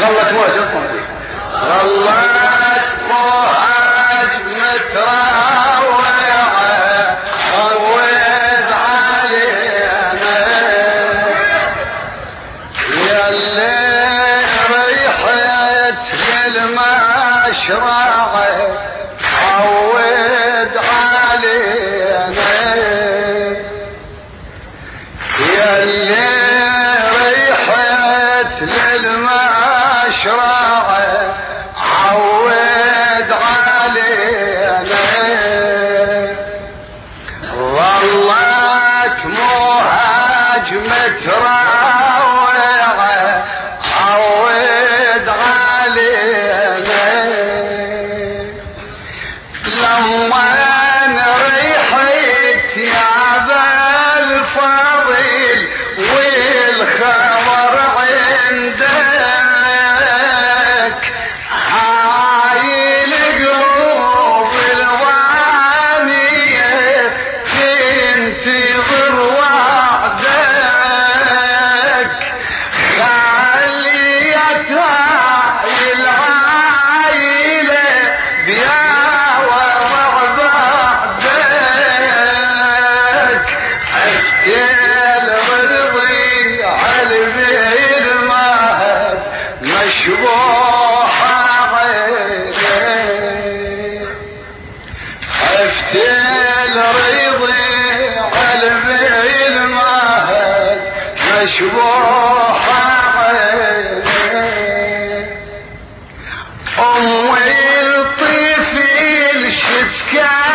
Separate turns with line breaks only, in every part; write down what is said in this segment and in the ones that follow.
غلت موت انطم فيه. غلت موت متراوعة رويت علينا. Yeah.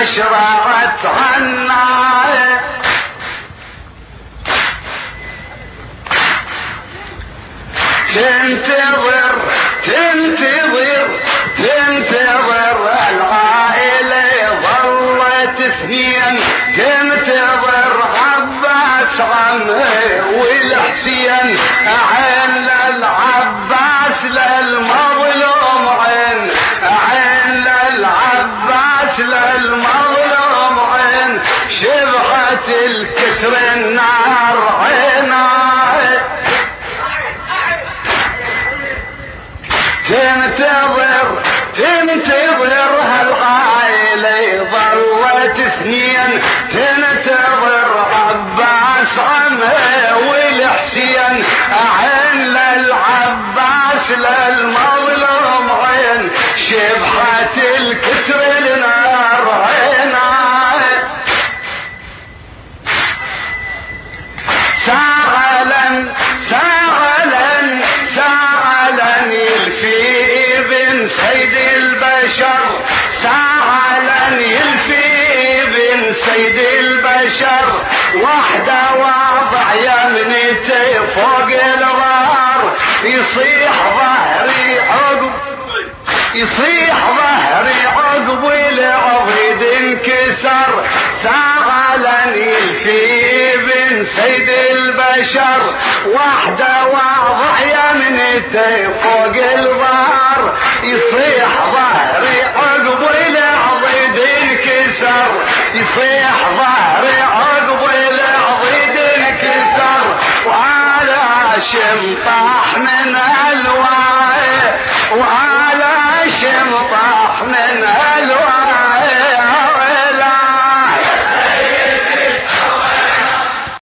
المشرعة عنا. تنتظر تنتظر تنتظر العائلة ظلت اثنين. تنتظر عباس عمه والحسين. عين للعباس للمظلوم الكتر النار عيناه تنتظر تنتظر هالعائلة ظلت اثنين. تنتظر عباس عمه والحسين. عين للعباس للمظلوم عين. شبحة الكتر النار وحده واضع يمنته فوق الغار. يصيح ظهري عقب يصيح ظهري عقب العضيد انكسر. سعلا يلفي ابن سيد البشر. وحده واضع يمنته فوق الظهر يصيح ظهري عقب العضيد انكسر. يصيح oo